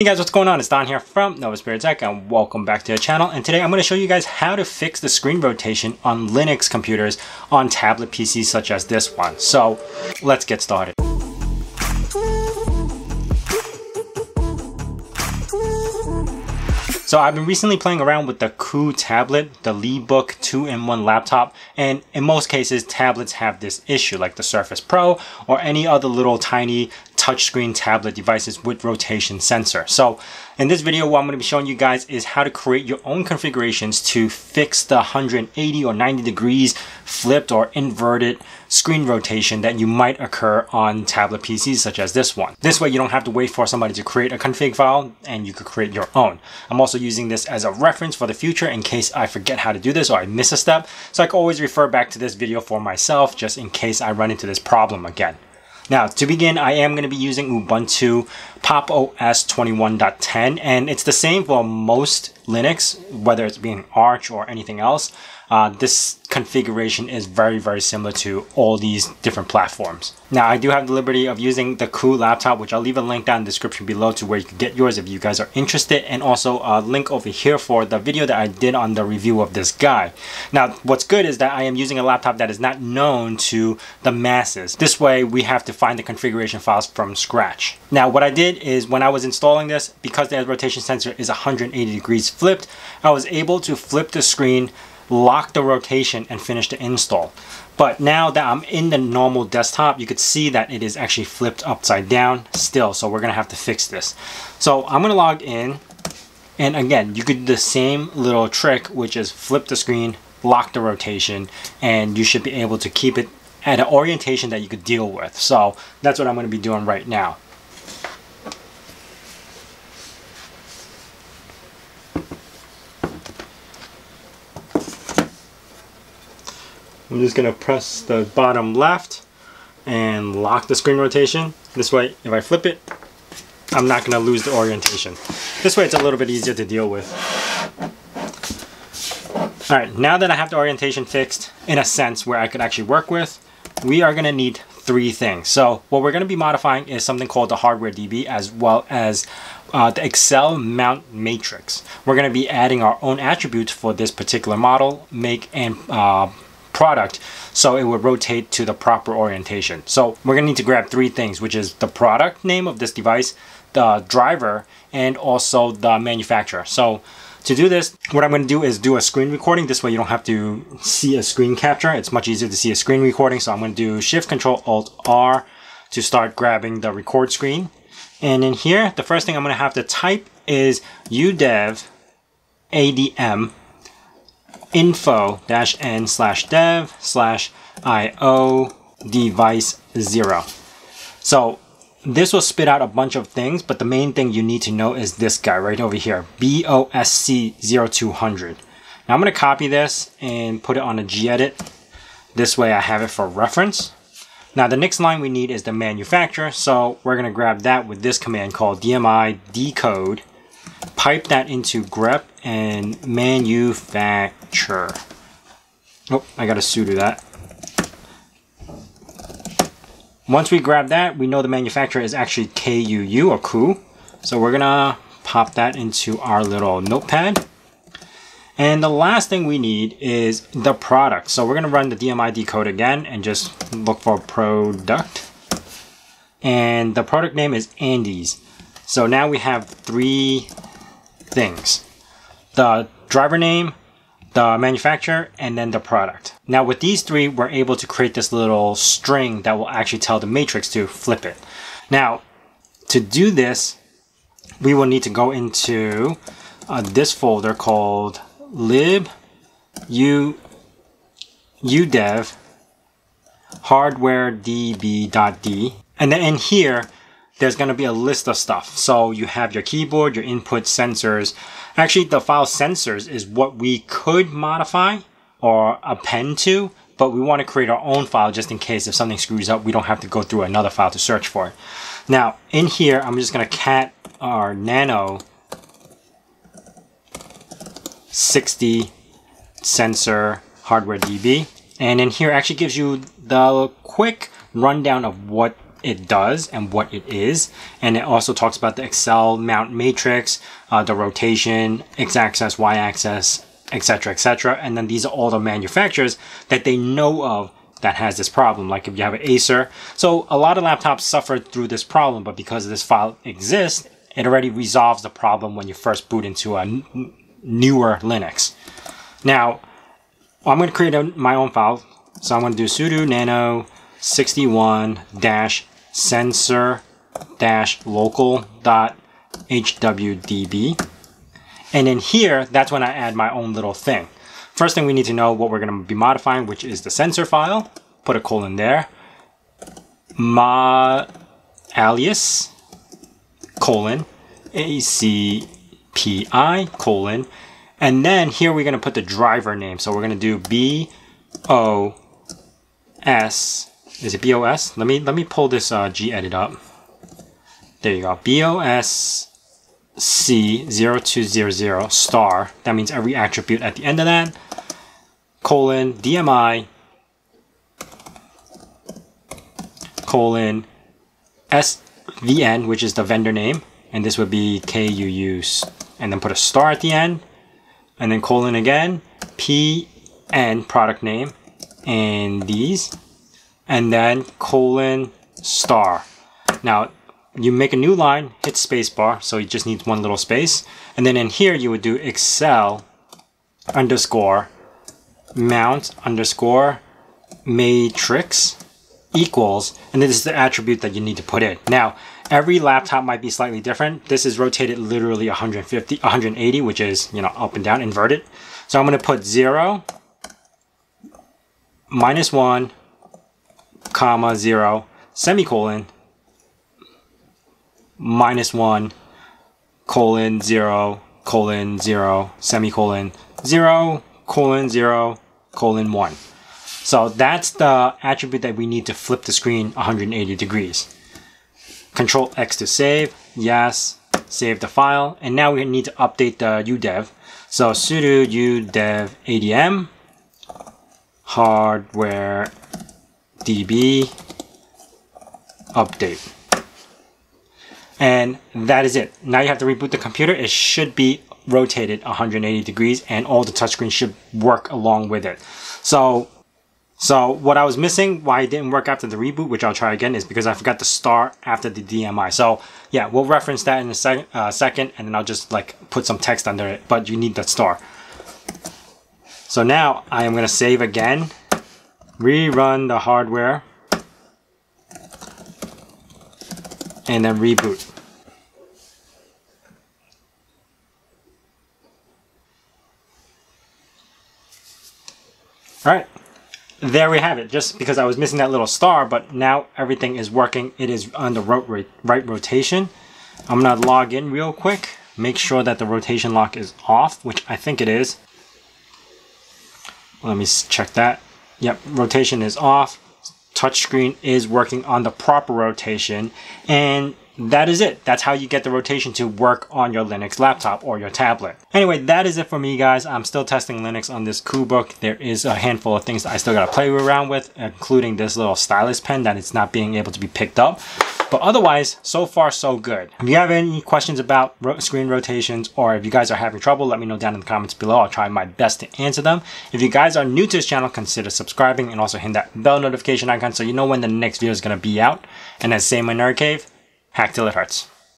Hey guys, what's going on? It's Don here from Novaspirit Tech and welcome back to the channel. And today I'm going to show you guys how to fix the screen rotation on Linux computers on tablet PCs such as this one. So let's get started. So I've been recently playing around with the KUU tablet, the LeBook 2-in-1 laptop, and in most cases tablets have this issue like the Surface Pro or any other little tiny touchscreen tablet devices with rotation sensor. So in this video, what I'm going to be showing you guys is how to create your own configurations to fix the 180 or 90 degrees flipped or inverted screen rotation that you might occur on tablet PCs such as this one. This way you don't have to wait for somebody to create a config file and you could create your own. I'm also using this as a reference for the future in case I forget how to do this or I miss a step. So I can always refer back to this video for myself just in case I run into this problem again. Now, to begin, I am going to be using Ubuntu Pop! OS 21.10, and it's the same for most Linux, whether it's being Arch or anything else. Uh, this configuration is very, very similar to all these different platforms. Now, I do have the liberty of using the KUU laptop, which I'll leave a link down in the description below to where you can get yours if you guys are interested, and also a link over here for the video that I did on the review of this guy. Now, what's good is that I am using a laptop that is not known to the masses. This way, we have to find the configuration files from scratch. Now, what I did is when I was installing this, because the rotation sensor is 180 degrees flipped, I was able to flip the screen lock the rotation and finish the install. But now that I'm in the normal desktop, you could see that it is actually flipped upside down still. So we're gonna have to fix this. So I'm gonna log in and again, you could do the same little trick, which is flip the screen, lock the rotation, and you should be able to keep it at an orientation that you could deal with. So that's what I'm gonna be doing right now. I'm just gonna press the bottom left and lock the screen rotation. This way, if I flip it, I'm not gonna lose the orientation. This way it's a little bit easier to deal with. All right, now that I have the orientation fixed in a sense where I could actually work with, we are gonna need three things. So what we're gonna be modifying is something called the hardware DB as well as uh, the accel mount matrix. We're gonna be adding our own attributes for this particular model, make, and uh, product so it would rotate to the proper orientation. So we're gonna need to grab three things, which is the product name of this device, the driver, and also the manufacturer. So to do this, what I'm going to do is do a screen recording. This way you don't have to see a screen capture. It's much easier to see a screen recording. So I'm going to do Shift Control Alt R to start grabbing the record screen. And in here, the first thing I'm going to have to type is udev adm info dash n slash dev slash io device zero. So this will spit out a bunch of things, but the main thing you need to know is this guy right over here, BOSC0200. Now I'm going to copy this and put it on a gedit. This way I have it for reference. Now the next line we need is the manufacturer, so we're going to grab that with this command called dmi decode pipe that into grep and manufacture. Oh, I got to sudo that. Once we grab that, we know the manufacturer is actually KUU or KU. So we're gonna pop that into our little notepad. And the last thing we need is the product. So we're gonna run the DMI decode again and just look for product. And the product name is Andes. So now we have three things. The driver name, the manufacturer, and then the product. Now with these three, we're able to create this little string that will actually tell the matrix to flip it. Now, to do this, we will need to go into uh, this folder called lib u udev hardware db.d and then in here there's going to be a list of stuff. So you have your keyboard, your input sensors. Actually, the file sensors is what we could modify or append to, but we want to create our own file just in case if something screws up, we don't have to go through another file to search for it. Now, in here, I'm just going to cat our nano 60 sensor hardware DB. And in here actually gives you the quick rundown of what it does and what it is. And it also talks about the accel mount matrix, uh, the rotation, x-axis, y-axis, etc., etc. And then these are all the manufacturers that they know of that has this problem. Like if you have an Acer. So a lot of laptops suffer through this problem, but because this file exists, it already resolves the problem when you first boot into a newer Linux. Now, I'm going to create a, my own file. So I'm going to do sudo nano 61 dash sensor dash local dot hwdb. And in here, that's when I add my own little thing. First thing we need to know what we're going to be modifying, which is the sensor file. Put a colon there. Ma alias colon ACPI colon. And then here we're going to put the driver name. So we're going to do B O S. Is it BOS? Let me let me pull this uh, gedit up. There you go. BOS C0200 star. That means every attribute at the end of that. Colon DMI colon SVN, which is the vendor name, and this would be KUU, and then put a star at the end, and then colon again, PN product name, and these, and then colon star. Now, you make a new line, hit spacebar, so it just needs one little space, and then in here you would do accel underscore mount underscore matrix equals, and this is the attribute that you need to put in. Now, every laptop might be slightly different. This is rotated literally 150, 180, which is, you know, up and down, inverted. So I'm going to put 0, minus 1, comma, 0, semicolon, minus 1, colon, 0, colon, 0, semicolon, 0, colon, 0, colon, 1. So that's the attribute that we need to flip the screen 180 degrees. Control X to save, yes, save the file, and now we need to update the udev. So sudo udev adm hardware db update. And that is it. Now you have to reboot the computer. It should be rotated 180 degrees and all the touchscreen should work along with it. So so what I was missing, why it didn't work after the reboot, which I'll try again, is because I forgot the star after the DMI. So yeah, we'll reference that in a sec uh, second, and then I'll just like put some text under it, but you need that star. So now I am gonna save again, rerun the hardware, and then reboot. All right, there we have it. Just because I was missing that little star, but now everything is working. It is on the right rotation. I'm gonna log in real quick. Make sure that the rotation lock is off, which I think it is. Let me check that. Yep, rotation is off. Touchscreen is working on the proper rotation. And that is it. That's how you get the rotation to work on your Linux laptop or your tablet. Anyway, that is it for me guys. I'm still testing Linux on this KooBook. There is a handful of things I still gotta play around with, including this little stylus pen that it's not being able to be picked up. But otherwise, so far so good. If you have any questions about ro screen rotations or if you guys are having trouble, let me know down in the comments below. I'll try my best to answer them. If you guys are new to this channel, consider subscribing and also hit that bell notification icon so you know when the next video is gonna be out. And then same in Nerd Cave, hack till it hurts.